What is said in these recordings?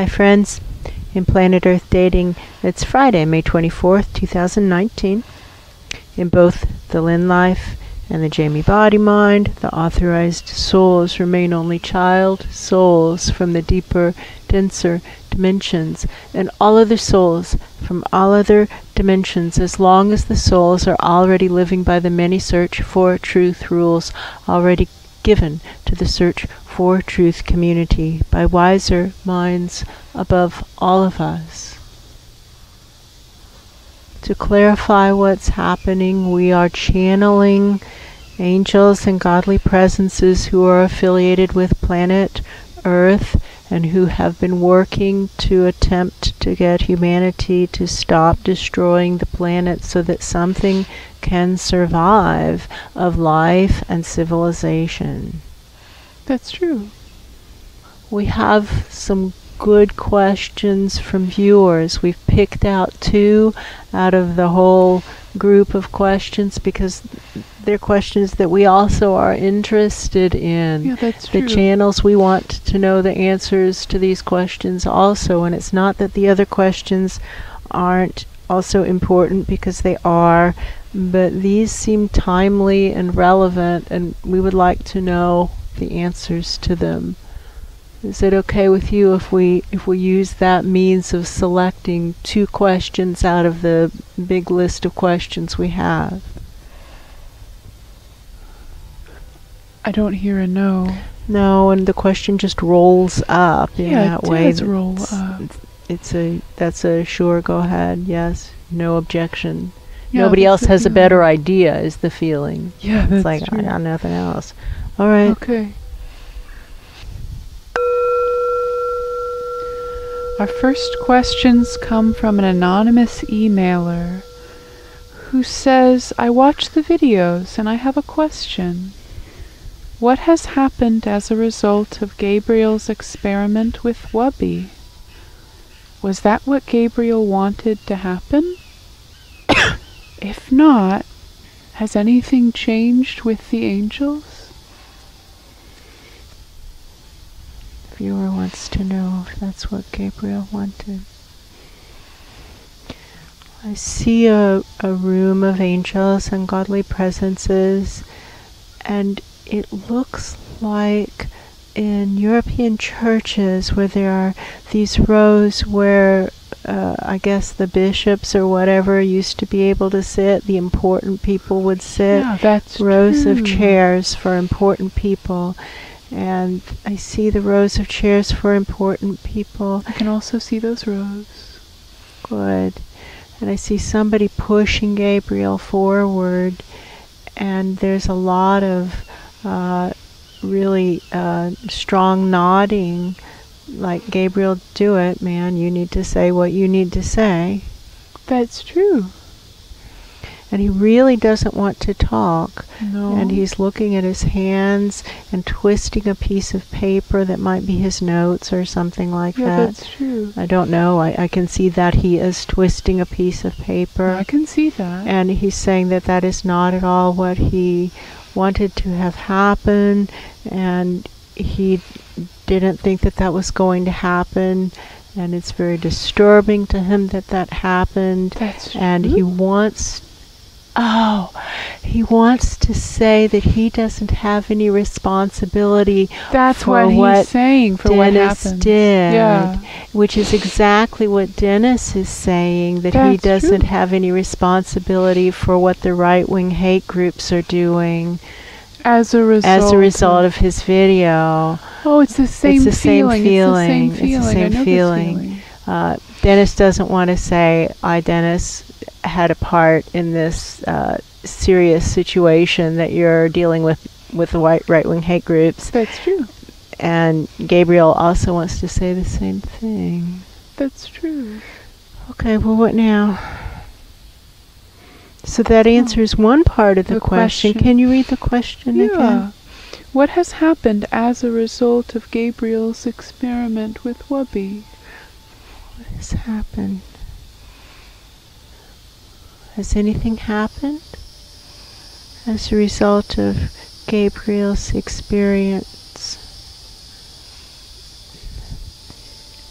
Hi, friends. In Planet Earth Dating, it's Friday, May 24th, 2019. In both the Lynn Life and the Jamie Body Mind, the authorized souls remain only child souls from the deeper, denser dimensions, and all other souls from all other dimensions, as long as the souls are already living by the many search for truth rules already given to the search for truth community by wiser minds above all of us. To clarify what's happening, we are channeling angels and godly presences who are affiliated with planet Earth and who have been working to attempt to get humanity to stop destroying the planet so that something can survive of life and civilization. That's true. We have some good questions from viewers. We've picked out two out of the whole group of questions because they're questions that we also are interested in. Yeah, that's the true. channels we want to know the answers to these questions also and it's not that the other questions aren't also important because they are but these seem timely and relevant and we would like to know the answers to them is it okay with you if we if we use that means of selecting two questions out of the big list of questions we have I don't hear a no. No, and the question just rolls up in yeah, that it way. does roll It's- up. It's a that's a sure go ahead. Yes, no objection. Yeah, Nobody else has a better idea. Is the feeling? Yeah, It's that's like true. I got nothing else. All right. Okay. Our first questions come from an anonymous emailer who says, I watch the videos and I have a question. What has happened as a result of Gabriel's experiment with Wubby? Was that what Gabriel wanted to happen? if not, has anything changed with the angels? Viewer wants to know if that's what Gabriel wanted. I see a, a room of angels and godly presences, and it looks like in European churches where there are these rows where uh, I guess the bishops or whatever used to be able to sit, the important people would sit Yeah, that's rows of chairs for important people. And I see the rows of chairs for important people. I can also see those rows. Good. And I see somebody pushing Gabriel forward. And there's a lot of uh, really uh, strong nodding. Like, Gabriel, do it, man. You need to say what you need to say. That's true. And he really doesn't want to talk. No. And he's looking at his hands and twisting a piece of paper that might be his notes or something like yeah, that. that's true. I don't know. I, I can see that he is twisting a piece of paper. I can see that. And he's saying that that is not at all what he wanted to have happen. And he didn't think that that was going to happen. And it's very disturbing to him that that happened that's true. and he wants oh he wants to say that he doesn't have any responsibility that's for what what he's saying for what Dennis happened. did Yeah. which is exactly what Dennis is saying that he doesn't true. have any responsibility for what the right-wing hate groups are doing As a result. as a result of his video Oh, it's the same the same feeling. It's It's the the same feeling. I same know this feeling. feeling. uh, Dennis doesn't want to say I Dennis had a part in this uh, serious situation that you're dealing with with the white right wing hate groups, That's true. and Gabriel also wants to say the same thing. That's true. Okay, well, what now? So that answers one part of the, The question. question. Can you read the question Yeah. again? What has happened as a result of Gabriel's experiment with Wubby? What has happened? Has anything happened as a result of Gabriel's experience?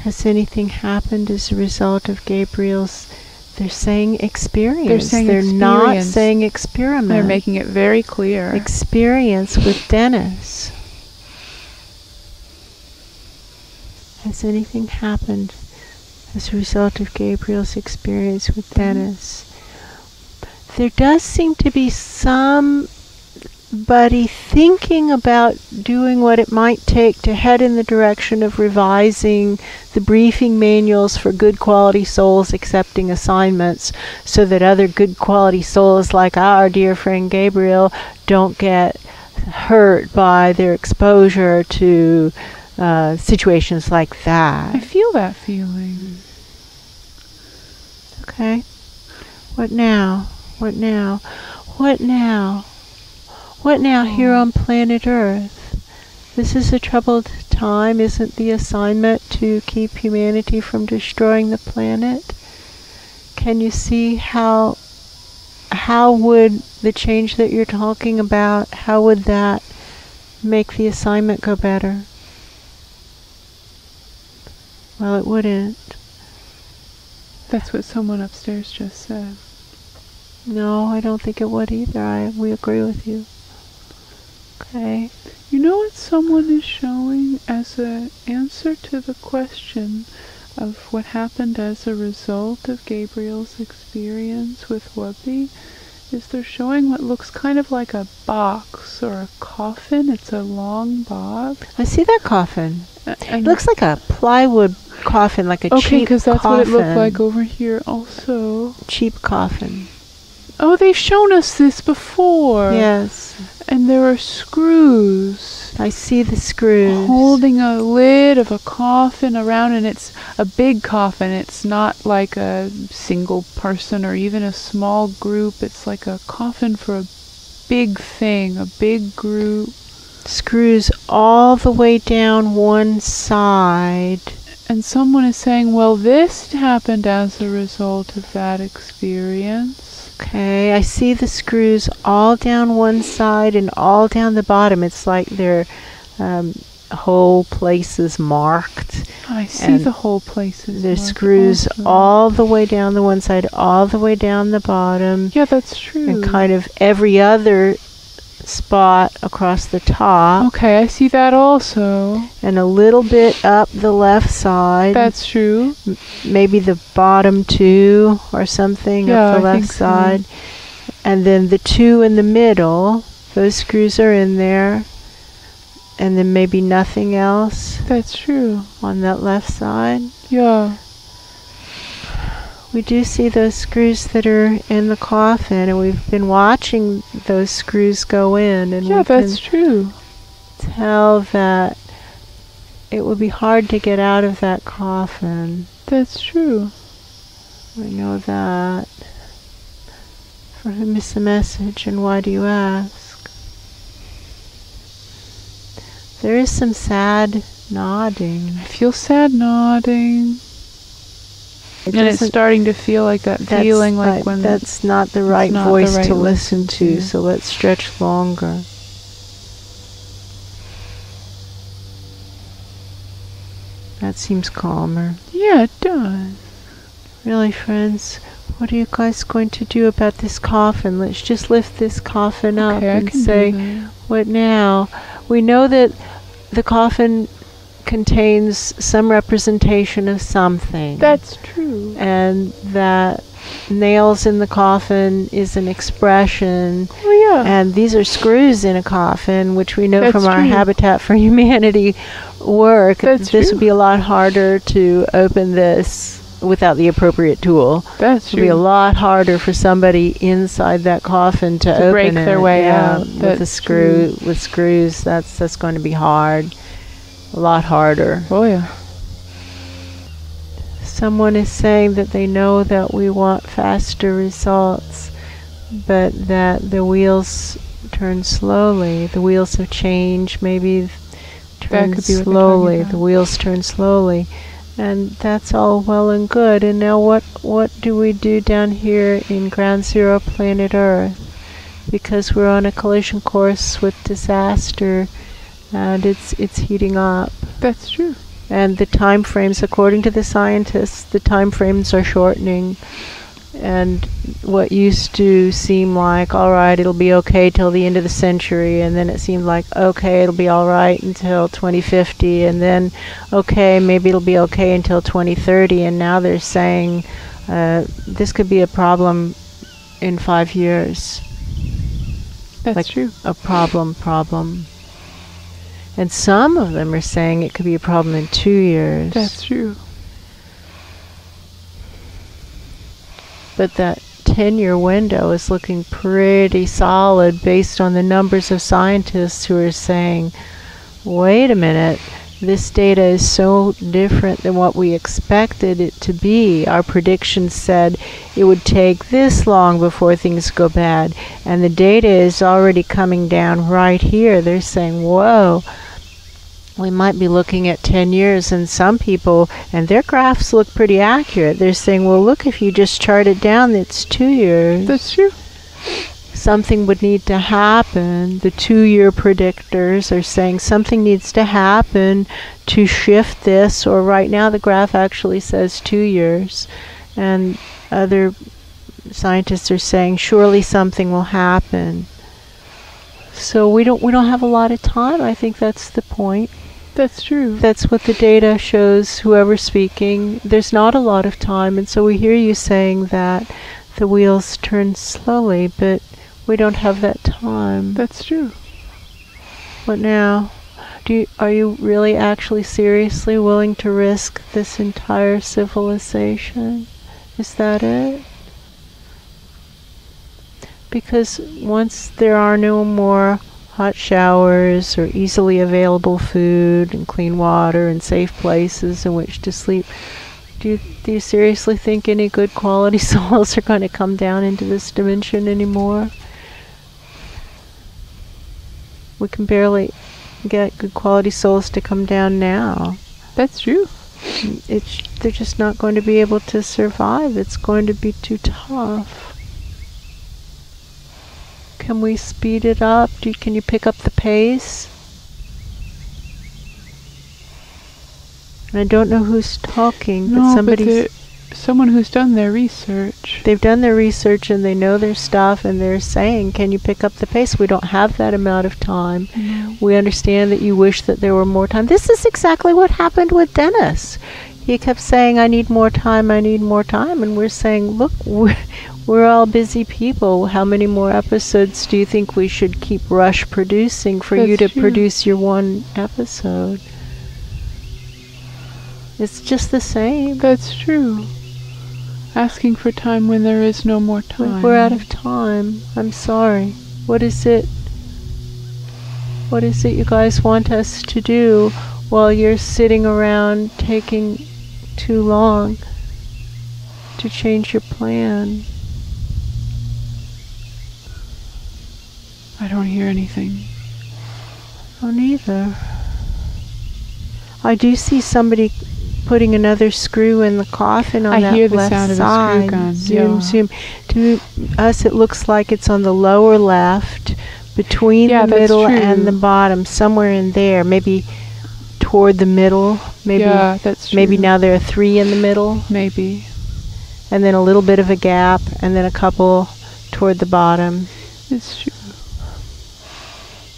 Has anything happened as a result of Gabriel's? They're saying experience. They're, saying They're not saying experiment. They're making it very clear. experience with Dennis. Has anything happened as a result of Gabriel's experience with mm-hmm. Dennis? There does seem to be somebody thinking about doing what it might take to head in the direction of revising the briefing manuals for good quality souls accepting assignments so that other good quality souls like our dear friend Gabriel don't get hurt by their exposure to uh, situations like that. I feel that feeling. Okay. What now? What now? What now? What now hmm. here Oh. on planet Earth? This is a troubled time. Isn't the assignment to keep humanity from destroying the planet? Can you see how how would the change that you're talking about, how would that make the assignment go better? Well, it wouldn't. That's what someone upstairs just said. No, I don't think it would either. I we agree with you. Okay. You know what someone is showing as an answer to the question of what happened as a result of Gabriel's experience with Wubby? Is they're showing what looks kind of like a box or a coffin. It's a long box. I see that coffin. A- It looks like a plywood coffin, like a okay, cheap because that's coffin. what it looked like over here also. cheap coffin. Oh, they've shown us this before. Yes. And there are screws. I see the screws. holding a lid of a coffin around and it's a big coffin it's not like a single person or even a small group it's like a coffin for a big thing a big group screws all the way down one side. and someone is saying well this happened as a result of that experience Okay, I see the screws all down one side and all down the bottom. It's like their um, whole place is marked. i see the whole place is The screws also. all the way down the one side, all the way down the bottom, yeah that's true and kind of every other spot across the top, okay i see that also and a little bit up the left side. that's true maybe the bottom two or something Yeah, of the I left think so. side. And then the two in the middle, those screws are in there. And then maybe nothing else that's true on that left side. yeah We do see those screws that are in the coffin, and we've been watching those screws go in, and yeah that's true tell that it would be hard to get out of that coffin. that's true We know that. For whom is the message, and why do you ask? There is some sad nodding. I feel sad nodding. It and it's starting to feel like that feeling like when that's not the right not the voice right to listen to. to. So let's stretch longer. That seems calmer. Yeah, it does. Really, friends, what are you guys going to do about this coffin? Let's just lift this coffin up okay, I and say. What now? We know that the coffin contains some representation of something. That's true. and that nails in the coffin is an expression Oh yeah. and these are screws in a coffin which we know That's from our true. habitat for humanity work That's this true. would be a lot harder to open this without the appropriate tool That's true. it would be a lot harder for somebody inside that coffin to, To open break it. their way yeah, out. with the screw with screws that's that's going to be hard a lot harder Oh yeah. Someone is saying that they know that we want faster results, but that the wheels turn slowly. The wheels of change maybe turn could be what they're talking slowly. The wheels turn slowly. And that's all well and good. And now what what do we do down here in ground zero planet Earth? Because we're on a collision course with disaster and it's it's heating up. That's true. and the time frames according to the scientists the time frames are shortening and what used to seem like all right it'll be okay till the end of the century and then it seemed like okay it'll be all right until 2050 and then okay maybe it'll be okay until 2030 and now they're saying uh, this could be a problem in five years That's like true. a problem problem and some of them are saying it could be a problem in two years That's true. but that 10 year window is looking pretty solid based on the numbers of scientists who are saying, wait a minute, this data is so different than what we expected it to be. Our predictions said it would take this long before things go bad, and the data is already coming down right here. They're saying, whoa. We might be looking at 10 years, and some people, and their graphs look pretty accurate. They're saying, well, look, if you just chart it down, it's two years That's true. Something would need to happen. The two year predictors are saying something needs to happen to shift this, or right now the graph actually says two years. And other scientists are saying surely something will happen. So we don't we don't have a lot of time. I think that's the point. That's true. That's what the data shows whoever's speaking. There's not a lot of time and so we hear you saying that the wheels turn slowly, but we don't have that time. That's true. But now? Do you, are you really actually seriously willing to risk this entire civilization? Is that it? Because once there are no more hot showers or easily available food and clean water and safe places in which to sleep, do you, do you seriously think any good quality souls are going to come down into this dimension anymore? We can barely get good quality souls to come down now. That's true. It's they're just not going to be able to survive. It's going to be too tough. Can we speed it up? Do you, can you pick up the pace? And I don't know who's talking, but No, but somebody's the- someone who's done their research. they've done their research and they know their stuff and they're saying, "Can you pick up the pace? We don't have that amount of time." We understand that you wish that there were more time. This is exactly what happened with Dennis. He kept saying, I need more time, I need more time. And we're saying, look, we're, we're all busy people. How many more episodes do you think we should keep rush producing for you to true. produce your one episode? It's just the same. That's true. Asking for time when there is no more time. We're out of time. I'm sorry. What is it? What is it you guys want us to do while you're sitting around taking too long to change your plan? I don't hear anything. Oh, neither. I do see somebody putting another screw in the coffin on I that hear the left sound of a screw side. gun, Zoom, yeah. zoom. To us, it looks like it's on the lower left, between Yeah, the middle and the bottom, somewhere in there. Maybe toward the middle. Maybe yeah, that's true. maybe now there are three in the middle, Maybe. and then a little bit of a gap, and then a couple toward the bottom. It's true.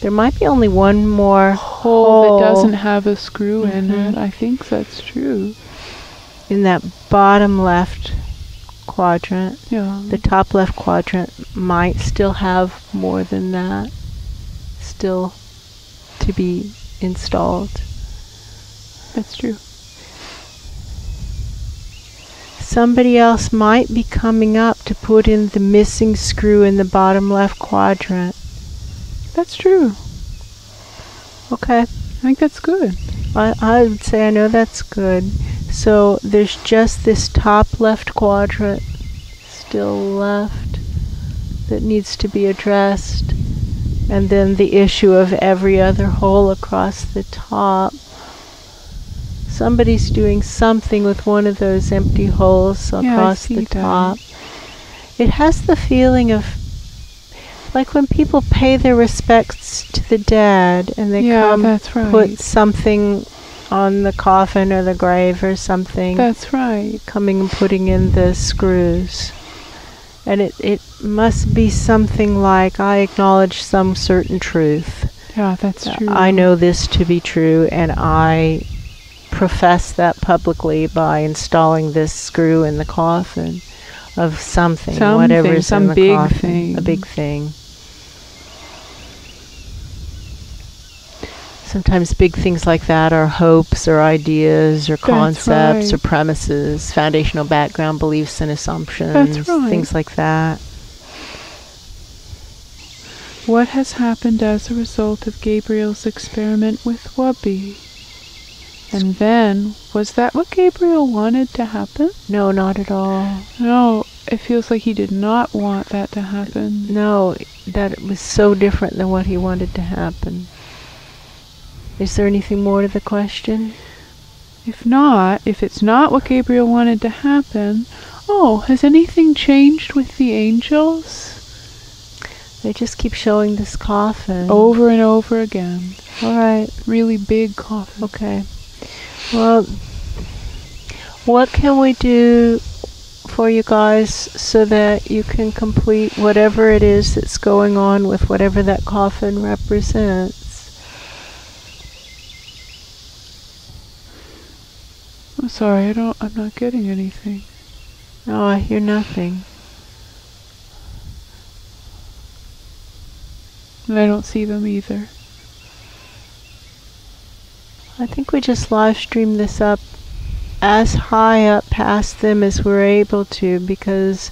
There might be only one more Hole that doesn't have a screw in Mhm. it. I think that's true. in that bottom left quadrant. Yeah. The top left quadrant might still have more than that still to be installed. that's true. Somebody else might be coming up to put in the missing screw in the bottom left quadrant. That's true. Okay, I think that's good. I, I would say I know that's good. So there's just this top left quadrant still left that needs to be addressed. And then the issue of every other hole across the top. Somebody's doing something with one of those empty holes I across the that. top. It has the feeling of like when people pay their respects to the dead and they yeah, come right. put something on the coffin or the grave or something. That's right. coming and putting in the screws. And it, it must be something like I acknowledge some certain truth. Yeah, that's true. I know this to be true, and I profess that publicly by installing this screw in the coffin of something, Something, whatever's some in the big coffin, thing. a big thing. Sometimes big things like that are hopes or ideas or concepts or premises, foundational background beliefs and assumptions, right. things like that. What has happened as a result of Gabriel's experiment with Wubby? And then, was that what Gabriel wanted to happen? No, not at all. No, it feels like he did not want that to happen. No, that it was so different than what he wanted to happen. Is there anything more to the question? If not, if it's not what Gabriel wanted to happen, oh, has anything changed with the angels? They just keep showing this coffin. Over and over again. all right. Really big coffin. Okay. Well, what can we do for you guys so that you can complete whatever it is that's going on with whatever that coffin represents? I'm sorry, I don't I'm not getting anything. Oh, I hear nothing. And I don't see them either. I think we just live stream this up as high up past them as we're able to because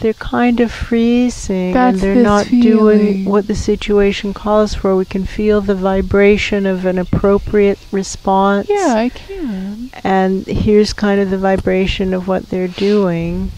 they're kind of freezing That's and they're not doing what the situation calls for. We can feel the vibration of an appropriate response. Yeah, I can. And here's kind of the vibration of what they're doing.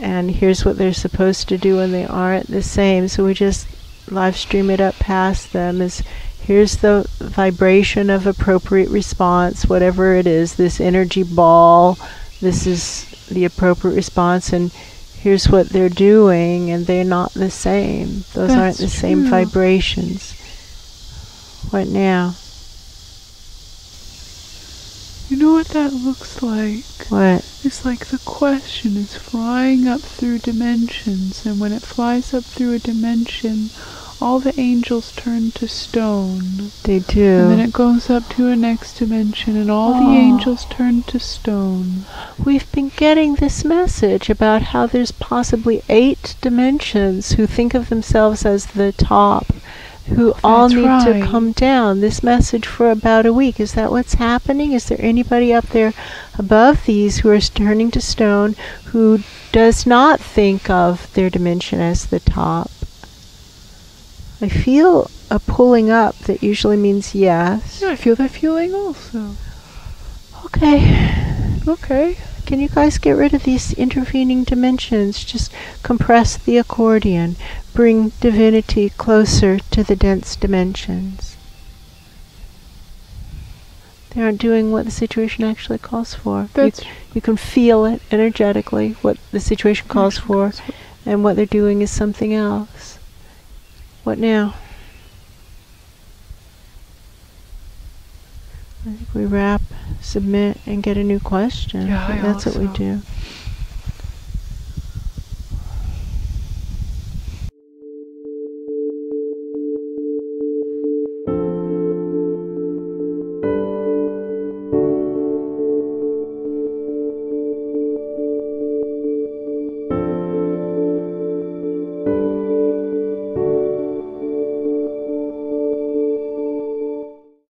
And here's what they're supposed to do when they aren't the same. So we just live stream it up past them is here's the vibration of appropriate response, whatever it is, this energy ball, this is the appropriate response and here's what they're doing and they're not the same. Those aren't That's the same vibrations. What now? You know what that looks like? What? It's like the question is flying up through dimensions, and when it flies up through a dimension, all the angels turn to stone. They do. And then it goes up to a next dimension, and all Oh. the angels turn to stone. We've been getting this message about how there's possibly eight dimensions who think of themselves as the top, who all need right. to come down. This message for about a week. Is that what's happening? Is there anybody up there above these who are turning to stone who does not think of their dimension as the top? I feel a pulling up that usually means yes. Yeah, I feel that feeling also. Okay. Okay. Can you guys get rid of these intervening dimensions? Just compress the accordion. Bring divinity closer to the dense dimensions. They aren't doing what the situation actually calls for. You, That's you can feel it energetically, what the situation calls for, and what they're doing is something else. What now? I think we wrap, submit, and get a new question. Yeah, That's what we do.